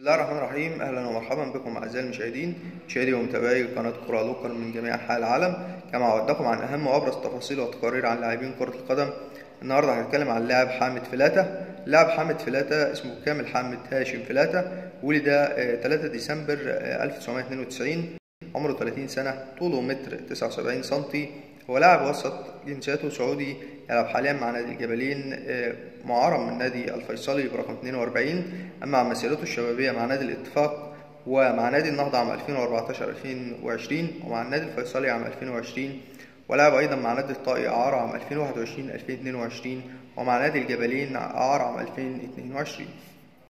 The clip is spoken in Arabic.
بسم الله الرحمن الرحيم. أهلا ومرحبا بكم أعزائي المشاهدين. مشاهدي ومتابعي قناة كره لوكر من جميع أنحاء العالم. كما عودناكم عن أهم وأبرز التفاصيل والتقارير عن لاعبين كرة القدم. النهارده هنتكلم عن اللاعب حامد فلاته اللاعب حامد فلاته اسمه كامل حامد هاشم فلاته ولد 3 ديسمبر 1992 عمره 30 سنة طوله متر 79 سنتي. هو لاعب وسط جنسيته سعودي يلعب حاليا مع نادي الجبلين معارض من نادي الفيصلي برقم 42 أما عن مسيرته الشبابية مع نادي الاتفاق ومع نادي النهضة عام 2014 2020 ومع النادي الفيصلي عام 2020 ولعب أيضا مع نادي الطائي اعاره عام 2021 2022 ومع نادي الجبلين اعاره عام 2022